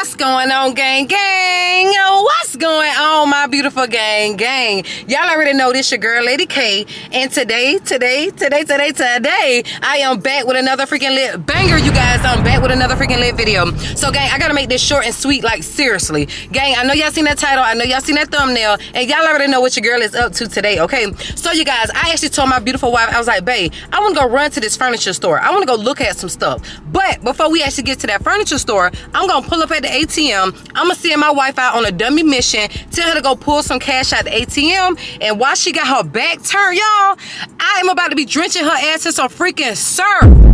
What's going on, gang, gang? Oh, what's going on, my beautiful gang, gang? Y'all already know this your girl, Lady K. And today, today, today, today, today, I am back with another freaking lit banger, you guys. I'm back with another freaking lit video. So, gang, I gotta make this short and sweet, like, seriously. Gang, I know y'all seen that title. I know y'all seen that thumbnail. And y'all already know what your girl is up to today, okay? So, you guys, I actually told my beautiful wife, I was like, babe, I wanna go run to this furniture store. I wanna go look at some stuff. But before we actually get to that furniture store, I'm gonna pull up at the ATM. I'm gonna send my wife out on a dummy mission. Tell her to go pull some cash out the ATM. And while she got her back turned, y'all, I am about to be drenching her ass in some freaking syrup.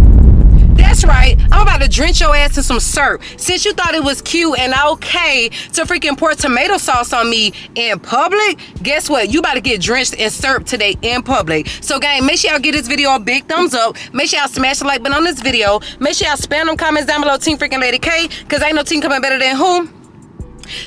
That's right. I'm about to drench your ass in some syrup. Since you thought it was cute and okay to freaking pour tomato sauce on me in public, guess what? You about to get drenched in syrup today in public. So, gang, make sure y'all give this video a big thumbs up. Make sure y'all smash the like button on this video. Make sure y'all spam them comments down below, Team Freaking Lady K, because ain't no team coming better than whom?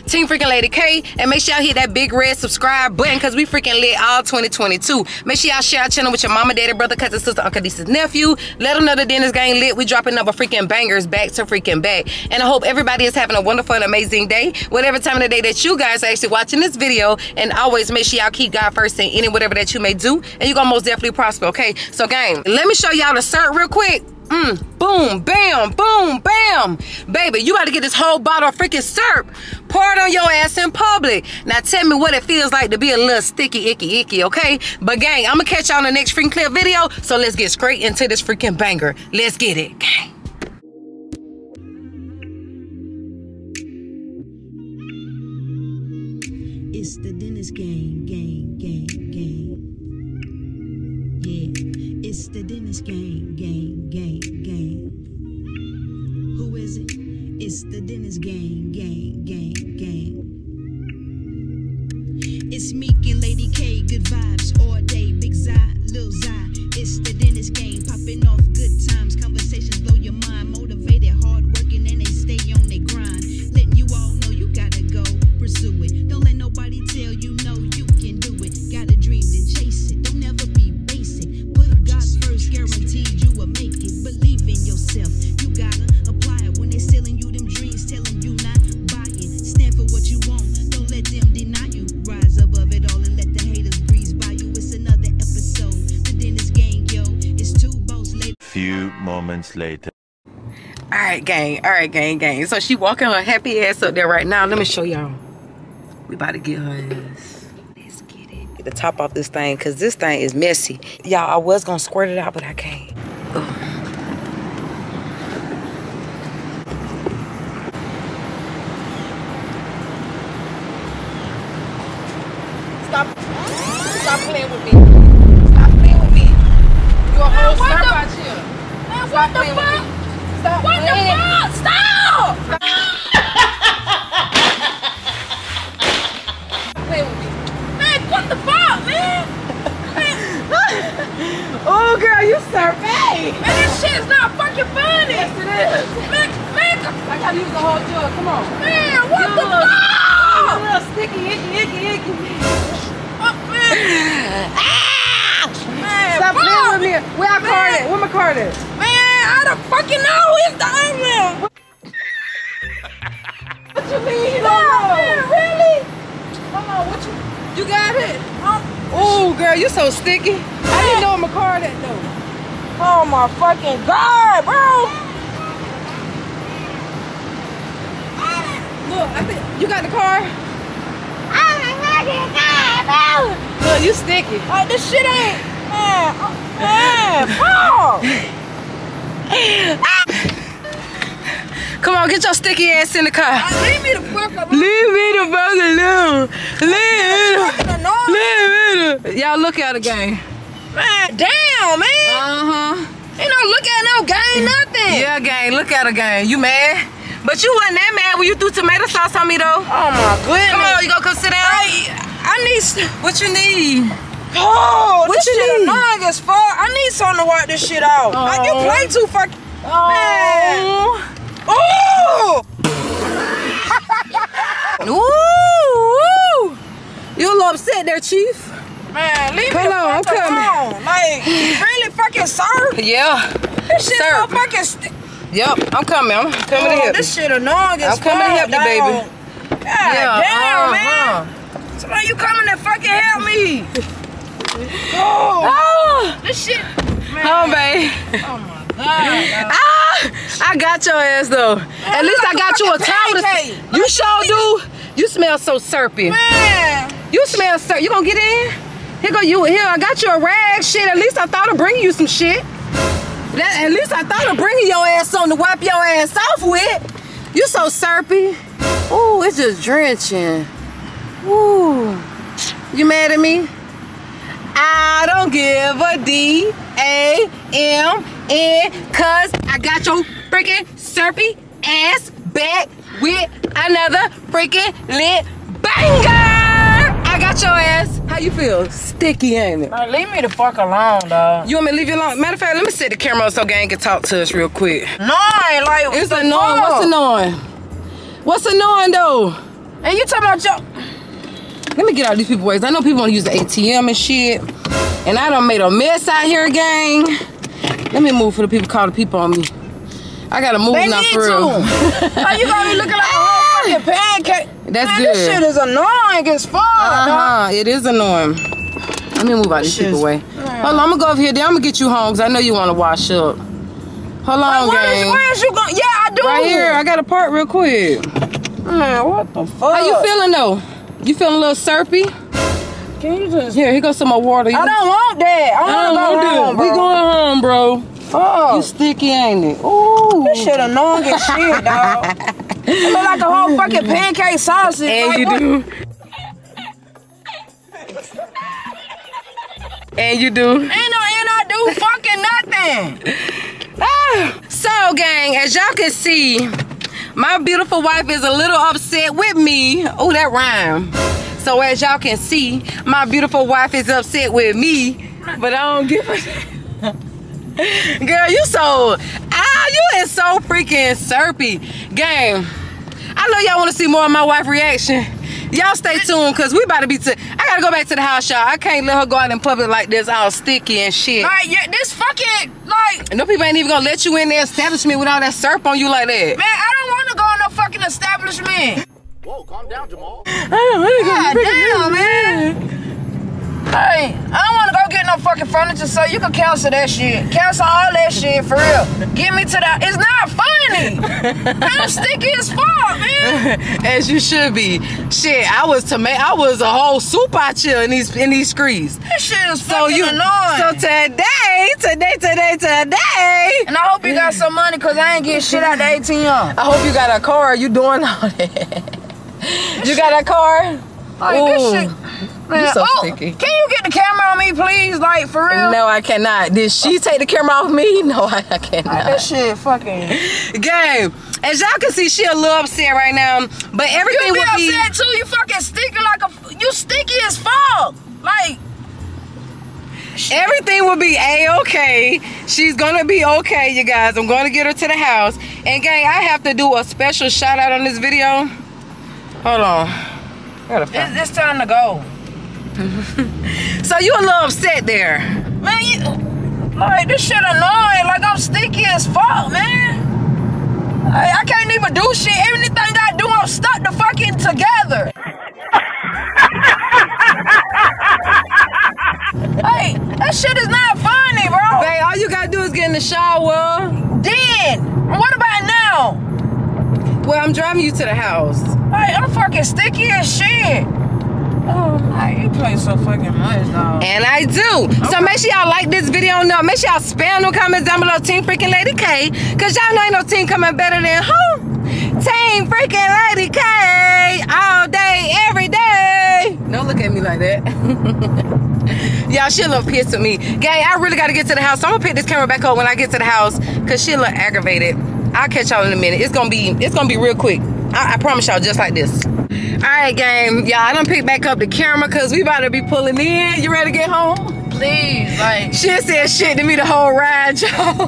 Team Freaking Lady K. And make sure y'all hit that big red subscribe button because we freaking lit all 2022. Make sure y'all share our channel with your mama, daddy, brother, cousin, sister, uncle, niece's nephew. Let them know the Dennis Gang lit. We dropping number freaking bangers back to freaking back. And I hope everybody is having a wonderful and amazing day. Whatever time of the day that you guys are actually watching this video. And always make sure y'all keep God first in any whatever that you may do. And you're gonna most definitely prosper, okay? So gang, let me show y'all the cert real quick. Mm, boom, bam, boom, bam. Baby, you got to get this whole bottle of freaking syrup. Pour it on your ass in public. Now tell me what it feels like to be a little sticky, icky, icky, okay? But gang, I'm going to catch y'all on the next freaking clip video. So let's get straight into this freaking banger. Let's get it, gang. It's Mik and Lady K, good vibes all day. Big Zai, Lil Zai. It's the Dennis Gang. popping off good times. Conversations blow your mind, motivated, hard working, and they stay on their grind. Letting you all know you gotta go pursue it. Don't let nobody tell you no, moments later. All right, gang. All right, gang, gang. So she walking her happy ass up there right now. Let me show y'all. We about to get her ass. Let's get it. The top off this thing because this thing is messy. Y'all, I was going to squirt it out, but I can't. Stop. Stop playing with me. Stop playing with me. You a whole what surf the- out here. Man, Stop what the fuck? Stop What the fuck? Stop! Playing with me. Man, what the fuck, man? Oh, girl, you survey. Man, this shit is not fucking funny. Yes, it is. Man, man, I gotta use the whole jug. Come on. man, what You the little- you fuck? little sticky, icky, icky, icky. Oh, man. Ah! Man, Stop playing with me. Where I card Man. Where my card at? Man, fucking know. It's the onion. What you mean? You don't know? really? Come on, what you? You got it. Oh, girl, you so sticky. I didn't know where my card at though. oh my fucking god, bro. Look, I think you got the car. Oh my fucking god, bro. Look, you sticky. Like, this shit ain't, man, oh, man. Come on, get your sticky ass in the car. Leave me the fuck alone. Leave me the fuck alone. Leave me the. Leave me. Y'all look at the game. Man, damn, man. Uh huh. Ain't no look at no game, nothing. Yeah, gang. Look at her, gang. You mad? But you wasn't that mad when you threw tomato sauce on me, though. Oh my goodness. Come on, you gonna come sit down? I, I need. What you need? Oh, What this you shit need? annoying as fuck. I need something to wipe this shit off. Like you Oh. play too fucking. Man. Oh. Ooh. Ooh. You a little upset there, Chief? Man, leave Come me on, I'm coming. alone. Like, really fucking sir? Yeah. This shit Sir. so fucking. Yep, I'm coming. I'm coming to Oh, help this you. shit annoying as I'm coming to help you, baby. God Yeah, damn, uh-huh. man. Somebody, you coming to fucking help me? Oh, this shit. Man. babe. Oh my god. Ah, I got your ass though. At least I got you a towel. to- You sure do. You smell so syrupy. Man. You smell sir. You gonna get in? Here go you. Here I got you a rag. Shit. At least I thought of bringing you some shit. That, at least I thought of bringing your ass on to wipe your ass off with. You so syrupy. Ooh, it's just drenching. Ooh. You mad at me? I don't give a D A M N cause I got your freaking syrupy ass back with another freaking lit banger. I got your ass. How you feel? Sticky, ain't it? Man, leave me the fuck alone, dog. You want me to leave you alone? Matter of fact, let me set the camera up so gang can talk to us real quick. No, like It's annoying. fuck? What's annoying? What's annoying though? And you talking about your Let me get out these people ways. I know people want to use the ATM and shit. And I done made a mess out here, gang. Let me move for the people call the people on me. I gotta move They now for real. to. How you gonna be looking like a whole fucking pancake? That's Man, good. This shit is annoying as fuck. Uh-huh. It is annoying. Let me move out these people is- way. Hold on, I'm gonna go over here. Then I'm gonna get you home because I know you wanna wash up. Hold on, Like, where is, gang. where is you going? Yeah, I do. Right here. I got a part real quick. Man, what the fuck? How you feeling though? You feeling a little syrupy? Can you just? Here, here goes some more water. You- I don't want that. I, I don't want to want home, to. We going home, bro. Oh. You sticky, ain't it? Ooh. This shit annoying as shit, dog. It look like a whole fucking pancake sausage. And like, you what- do. And you do. Ain't no, and I do fucking nothing. Ah. So, gang, as y'all can see, my beautiful wife is a little upset with me. Oh, that rhyme. So, as y'all can see, my beautiful wife is upset with me, but I don't give a. Girl, you so ah, you is so freaking syrupy, gang. I know y'all want to see more of my wife reaction. Y'all stay tuned, cause we about to be. I gotta go back to the house, y'all. I can't let her go out in public like this, all sticky and shit. Like, yeah, this fucking like, no people ain't even gonna let you in their establishment with all that syrup on you like that. man, I don't want to go in no. God damn, man. Hey, I don't want to go get no fucking furniture, so you can cancel that shit. Cancel all that shit for real. Get me to that. It's not funny. I'm sticky as fuck, man. As you should be. Shit, I was tomato. I was a whole soup out here in these in these streets. This shit is So fucking you, annoying. so today, today, today, today. and I hope you got some money, cause I ain't getting shit out the ATM. I hope you got a car. You doing all that? You got a car? Like, Ooh. This shit. Man, so oh, sticky. Can you get the camera on me, please? Like, for real? No, I cannot. Did she take the camera off me? No, I, I Like, cannot. that shit fucking. Game. As y'all can see, she a little upset right now, but everything You be will be. upset too. You fucking sticky like a. You sticky as fuck. Like, Everything will be a-okay. She's gonna be okay, you guys. I'm gonna get her to the house. And gang, I have to do a special shout out on this video. Hold on. I gotta find- it's, it's time to go. So you a little upset there. Man, you. Like, this shit annoying. Like, I'm sticky as fuck, man. I, I can't even do shit. Everything I do, I'm stuck the fucking together. hey, that shit is not funny, bro. Babe, all you gotta do is get in the shower. Then, what about now? Well, I'm driving you to the house. Hey, I'm fucking sticky as shit. Oh, hey, you play so fucking much, dog. And I do. So make sure y'all like this video. No, make sure y'all spam no comments down below. Team freaking Lady K. Cause y'all know ain't no team coming better than who? Team freaking Lady K. All day, every day. Don't look at me like that. Y'all, she a little pissed at me. Gang, I really gotta get to the house. So I'm gonna pick this camera back up when I get to the house. Cause she a little aggravated. I'll catch y'all in a minute. It's gonna be, it's gonna be real quick. I, I promise y'all just like this. All right, gang. Y'all, I done picked back up the camera cause we about to be pulling in. You ready to get home? Please, like, She said shit to me the whole ride, y'all.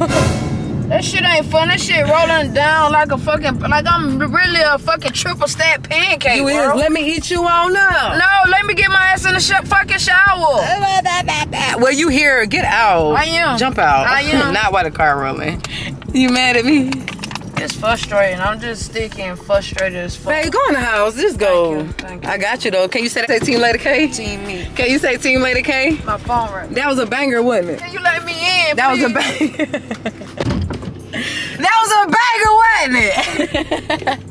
that shit ain't fun. That shit rolling down like a fucking, like I'm really a fucking triple stack pancake, You bro. is. Let me eat you on up. no, let me get my ass in the sh- fucking shower. Well, you here. Get out. I am. Jump out. I am. Not while the car rolling. You mad at me? It's frustrating. I'm just sticking frustrated as fuck. Hey, go in the house. Just go. Thank you, thank you. I got you though. Can you say, say Team Lady K? Team me. Can you say Team Lady K? My phone right. That was a banger, wasn't it? Can you let me in? That was a banger. that was a banger, wasn't it?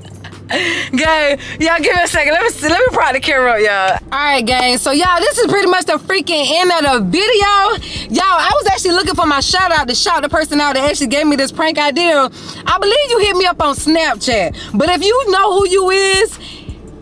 gang, y'all give me a second. Let me. Let me pry the camera up, y'all. All right, gang. So, y'all, this is pretty much the freaking end of the video. Y'all, I was actually looking for my shout out to shout the person out that actually gave me this prank idea. I believe you hit me up on Snapchat. But if you know who you is,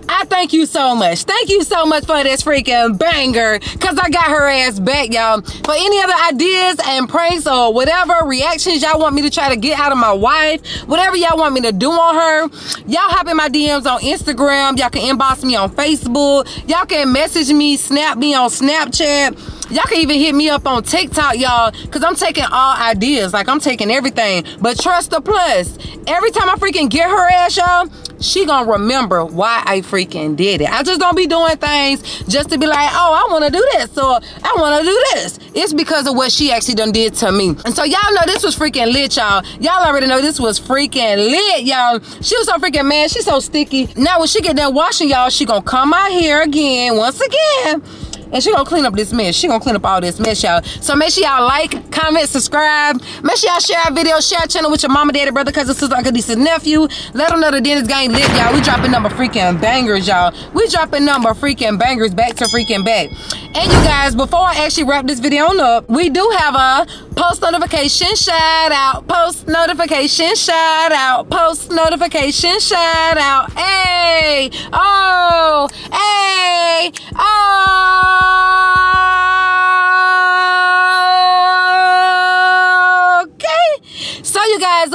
I thank you so much. Thank you so much for this freaking banger. Cause I got her ass back, y'all. For any other ideas and pranks or whatever reactions y'all want me to try to get out of my wife, whatever y'all want me to do on her, y'all hop in my DMs on Instagram. Y'all can inbox me on Facebook. Y'all can message me, snap me on Snapchat. Y'all can even hit me up on TikTok, y'all, because I'm taking all ideas. Like, I'm taking everything. But trust the plus. Every time I freaking get her ass, y'all, she gonna remember why I freaking did it. I just don't be doing things just to be like, oh, I wanna do this or I wanna do this. It's because of what she actually done did to me. And so y'all know this was freaking lit, y'all. Y'all already know this was freaking lit, y'all. She was so freaking mad. She's so sticky. Now when she get done washing, y'all, she gonna come out here again, once again. And she gonna clean up this mess. She gonna clean up all this mess, y'all. So make sure y'all like, comment, subscribe. Make sure y'all share our video, share our channel with your mama, daddy, brother, cousin, sister, uncle, niece, and nephew. Let them know the Dennis gang lit, y'all. We dropping number freaking bangers, y'all. We dropping number freaking bangers back to freaking back. And you guys, before I actually wrap this video up, we do have a post notification shout out. Post notification shout out. Post notification shout out. Hey, oh, hey, oh.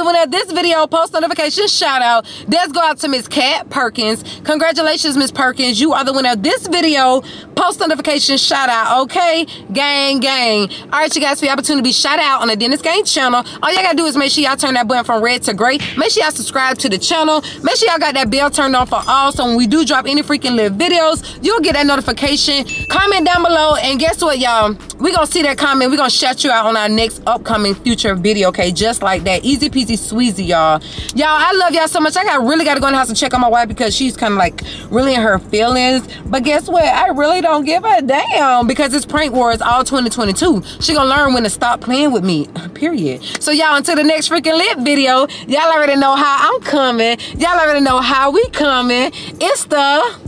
The winner of this video post notification shout out does go out to Miss Kat Perkins. Congratulations, Miss Perkins. You are the winner of this video post notification shout out. Okay, gang, gang. All right, you guys, for the opportunity to be shout out on the Dennis Gang channel. All y'all gotta do is make sure y'all turn that button from red to gray. Make sure y'all subscribe to the channel. Make sure y'all got that bell turned on for all. So when we do drop any freaking live videos, you'll get that notification. Comment down below, and guess what, y'all? We gonna see that comment. We gonna shout you out on our next upcoming future video. Okay, just like that. Easy peasy squeezy, y'all. Y'all, I love y'all so much. I got really gotta go in the house and check on my wife because she's kind of like really in her feelings. But guess what? I really don't give a damn because this prank war is all 2022. She gonna learn when to stop playing with me. Period. So y'all, until the next freaking lit video, y'all already know how I'm coming. Y'all already know how we coming. It's the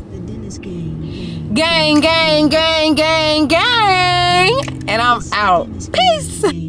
gang. gang, gang, gang, gang. And I'm out. Peace.